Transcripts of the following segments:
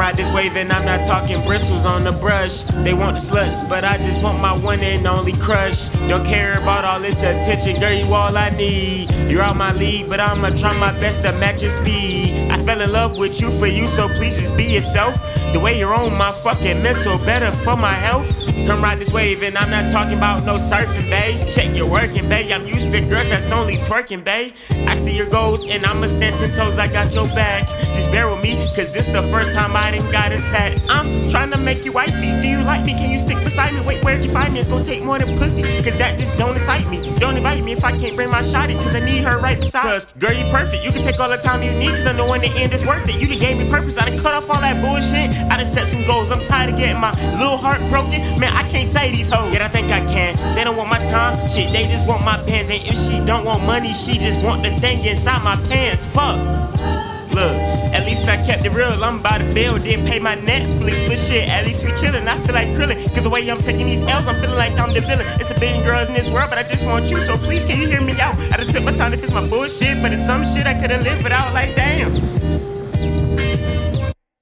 this wave and I'm not talking bristles on the brush. They want the sluts, but I just want my one and only crush. Don't care about all this attention, girl, you all I need. You're out my league, but I'ma try my best to match your speed. I fell in love with you for you, so please just be yourself. The way you're on my fucking mental, better for my health. Come ride this wave, and I'm not talking about no surfing, babe. Check your working, babe. I'm used to girls that's only twerking, babe. I see your goals, and I'ma stand ten toes. I got your back. Just bear with me, cause this the first time I didn't got attacked. I'm trying to make you wifey. Do you like me? Can you stick beside me? Wait, where'd you find me? It's gonna take more than pussy, cause that just don't excite me. Don't invite me if I can't bring my shotty, cause I need her right beside. Cause girl, you perfect. You can take all the time you need, cause I know when the end is worth it. You done gave me purpose. I done cut off all that bullshit. I done set some goals. I'm tired of getting my little heart broken. Man, I can't say these hoes. Yet I think I can. They don't want my time. Shit, they just want my pants. And if she don't want money, she just want the thing inside my pants. Fuck. Look, at least I kept it real. I'm about to bill, didn't pay my Netflix, but shit, at least we chillin'. I feel like krillin', cause the way I'm taking these L's, I'm feeling like I'm the villain. It's a billion girls in this world, but I just want you, so please can you hear me out? I done took my time to fix my bullshit, but it's some shit I could've lived without, like damn.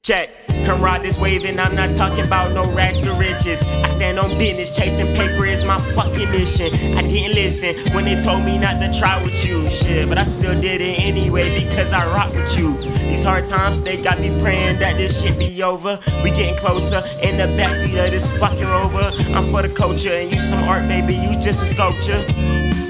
Check. Come ride this wave and I'm not talking about no rags to riches. I stand on business, chasing paper is my fucking mission. I didn't listen when they told me not to try with you, shit. But I still did it anyway because I rock with you. These hard times, they got me praying that this shit be over. We getting closer in the backseat of this fucking rover. I'm for the culture and you some art, baby, you just a sculpture.